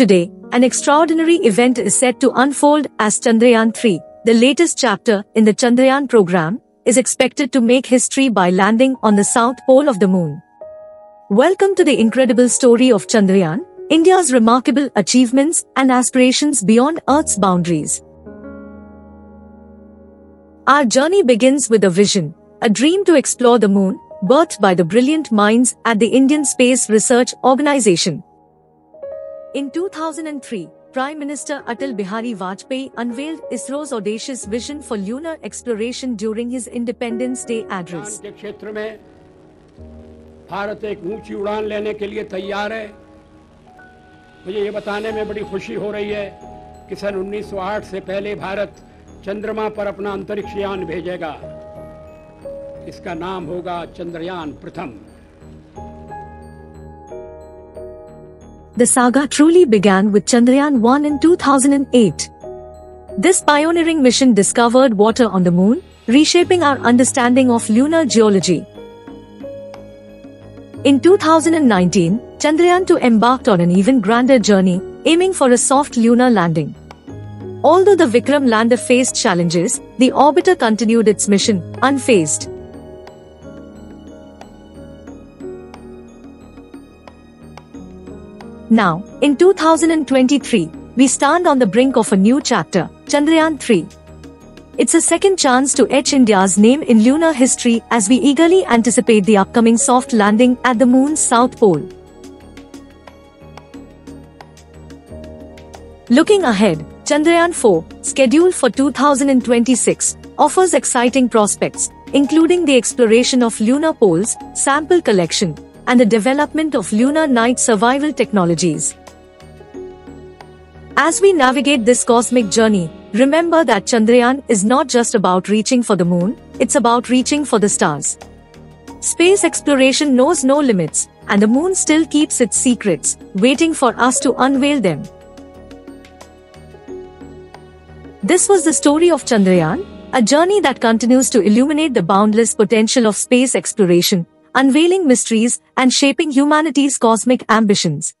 Today, an extraordinary event is set to unfold as Chandrayaan 3, the latest chapter in the Chandrayaan program, is expected to make history by landing on the south pole of the moon. Welcome to the incredible story of Chandrayaan, India's remarkable achievements and aspirations beyond Earth's boundaries. Our journey begins with a vision, a dream to explore the moon, birthed by the brilliant minds at the Indian Space Research Organization. In 2003, Prime Minister Atal Bihari Vajpayee unveiled ISRO's audacious vision for lunar exploration during his Independence Day address. के क्षेत्र में भारत एक ऊँची उड़ान लेने के लिए तैयार है मुझे ये बताने में बड़ी खुशी हो रही है कि सन 1908 से पहले भारत चंद्रमा पर अपना अंतरिक्ष यान भेजेगा इसका नाम होगा चंद्रयान प्रथम The saga truly began with Chandrayaan 1 in 2008. This pioneering mission discovered water on the moon, reshaping our understanding of lunar geology. In 2019, Chandrayaan 2 embarked on an even grander journey, aiming for a soft lunar landing. Although the Vikram lander faced challenges, the orbiter continued its mission, unfazed. Now, in 2023, we stand on the brink of a new chapter, Chandrayaan 3. It's a second chance to etch India's name in lunar history as we eagerly anticipate the upcoming soft landing at the moon's south pole. Looking ahead, Chandrayaan 4, scheduled for 2026, offers exciting prospects, including the exploration of lunar poles, sample collection, and the development of lunar night survival technologies. As we navigate this cosmic journey, remember that Chandrayaan is not just about reaching for the moon, it's about reaching for the stars. Space exploration knows no limits, and the moon still keeps its secrets, waiting for us to unveil them. This was the story of Chandrayaan, a journey that continues to illuminate the boundless potential of space exploration, unveiling mysteries and shaping humanity's cosmic ambitions.